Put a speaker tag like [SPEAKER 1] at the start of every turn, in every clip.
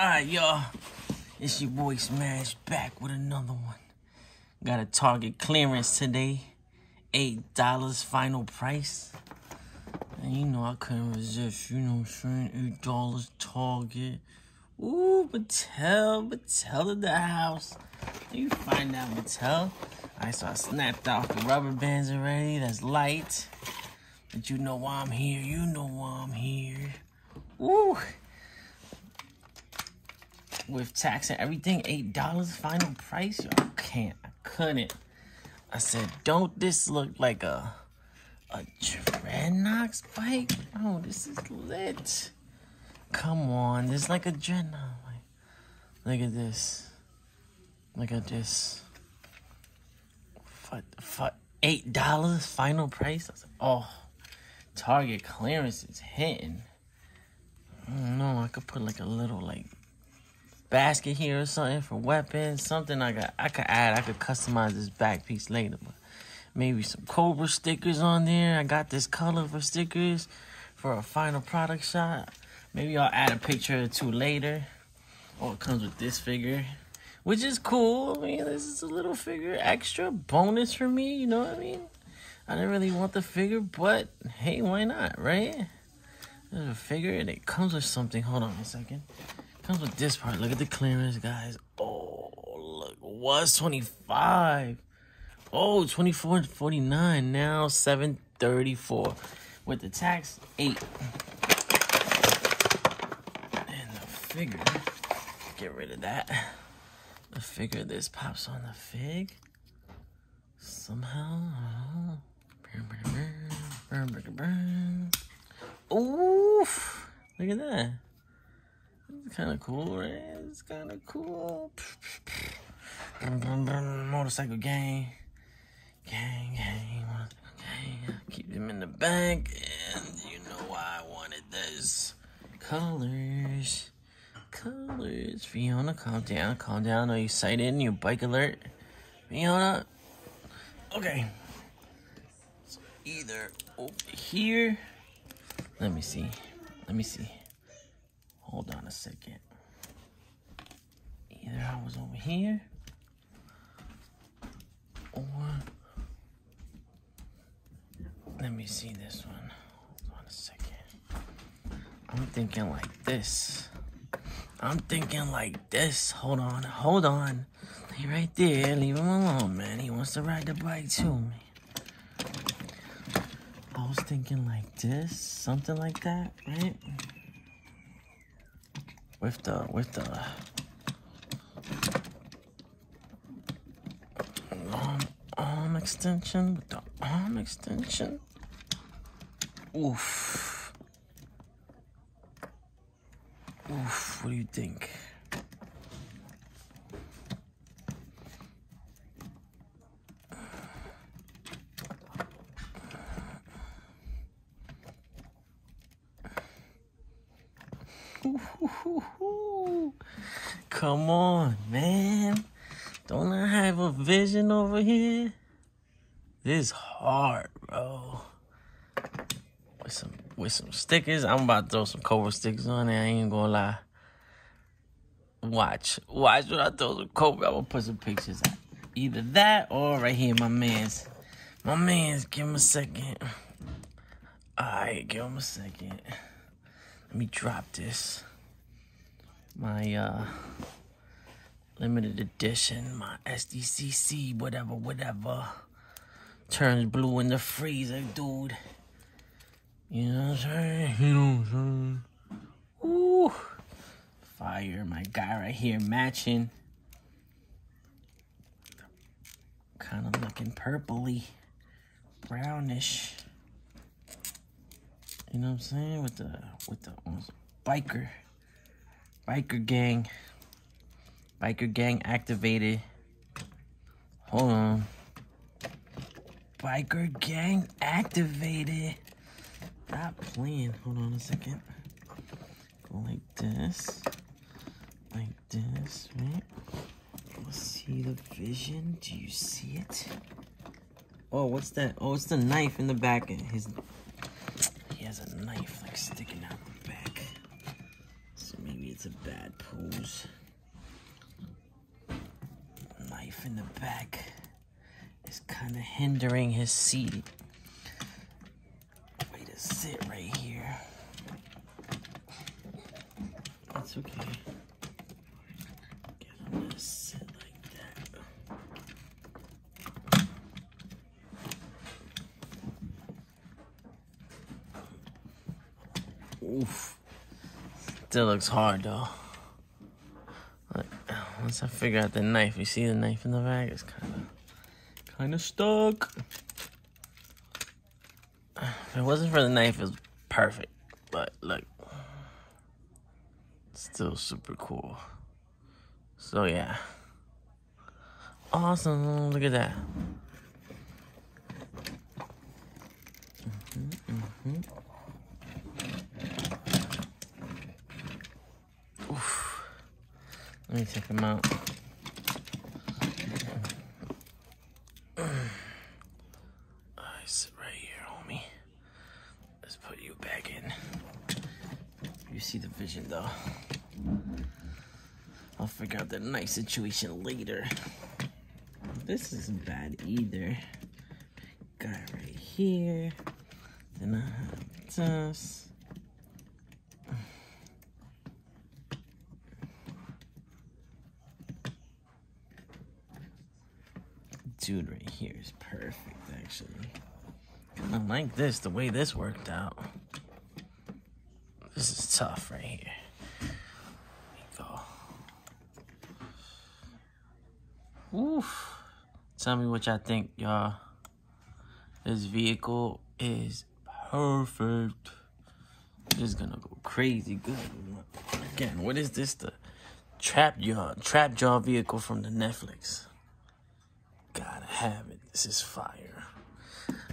[SPEAKER 1] Alright, y'all. It's your boy Smash back with another one. Got a Target clearance today. $8 final price. And you know I couldn't resist, you know I'm saying? $8 Target. Ooh, Mattel, Mattel in the house. You find out Mattel. Alright, so I snapped off the rubber bands already. That's light. But you know why I'm here. You know why I'm here. Ooh with tax and everything, eight dollars final price. Y'all can't. I couldn't. I said, don't this look like a a Dreadnoks bike? Oh, this is lit. Come on, this is like a Dreadnok. Look at this. Look at this. For, for eight dollars final price. I said, oh, Target clearance is hitting. Mm, I don't know. I could put like a little like basket here or something for weapons, something I got I could add. I could customize this back piece later, but maybe some Cobra stickers on there. I got this color for stickers for a final product shot. Maybe I'll add a picture or two later. Oh, it comes with this figure, which is cool. I mean, this is a little figure extra bonus for me. You know what I mean? I didn't really want the figure, but hey, why not, right? There's a figure and it comes with something. Hold on a second. Comes with this part. Look at the clearance, guys. Oh, look. Was 25. Oh, 24 49. Now 734. With the tax, 8. And the figure. Get rid of that. The figure this pops on the fig. Somehow. Oof. Look at that. It's kind of cool, right? It's kind of cool. Motorcycle gang. Gang, gang, gang. Keep them in the back. And you know why I wanted this. Colors. Colors. Fiona, calm down, calm down. Are you sighted your bike alert? Fiona. Okay. So either over here. Let me see. Let me see. Hold on a second. Either I was over here or let me see this one. Hold on a second. I'm thinking like this. I'm thinking like this. Hold on, hold on. He right there. Leave him alone, man. He wants to ride the bike too, man. I was thinking like this, something like that, right? With the with the arm, arm extension with the arm extension. Oof. Oof, what do you think? Come on, man. Don't I have a vision over here? This is hard, bro. With some with some stickers. I'm about to throw some Cobra stickers on there. I ain't gonna lie. Watch. Watch when I throw some Cobra. I'm gonna put some pictures out. Either that or right here, my man's. My man's, give him a second. Alright, give him a second. Let me drop this. My uh limited edition, my SDCC, whatever, whatever. Turns blue in the freezer, dude. You know what I'm saying? You know what I'm saying? Ooh. Fire, my guy right here matching. Kind of looking purpley, brownish. You know what I'm saying? With the with the biker biker gang. Biker gang activated. Hold on. Biker gang activated. Stop playing. Hold on a second. Go like this. Like this, right? Let's see the vision? Do you see it? Oh, what's that? Oh, it's the knife in the back. His It's a bad pose. Knife in the back is kind of hindering his seat. Way to sit right here. That's okay. Get him to sit like that. Oof. Still looks hard though. Like, once I figure out the knife, you see the knife in the bag? It's kind of, kind of stuck. If it wasn't for the knife, it was perfect. But look, still super cool. So yeah, awesome. Look at that. Mm -hmm, mm -hmm. Let me take him out. I sit right here, homie. Let's put you back in. You see the vision, though. I'll figure out the nice situation later. This isn't bad either. Guy right here. Then I have this. Dude right here is perfect, actually. I like this, the way this worked out. This is tough right here. go. Oof. Tell me what y'all think, y'all. This vehicle is perfect. This is gonna go crazy good. Again, what is this? The trap jaw, trap jaw vehicle from the Netflix. Gotta have it. This is fire.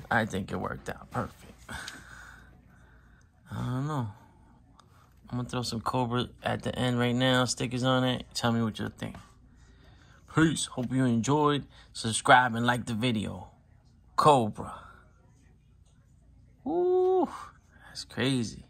[SPEAKER 1] I think it worked out perfect. I don't know. I'm gonna throw some Cobra at the end right now. Stickers on it. Tell me what you think. Peace. Hope you enjoyed. Subscribe and like the video. Cobra. Ooh, that's crazy.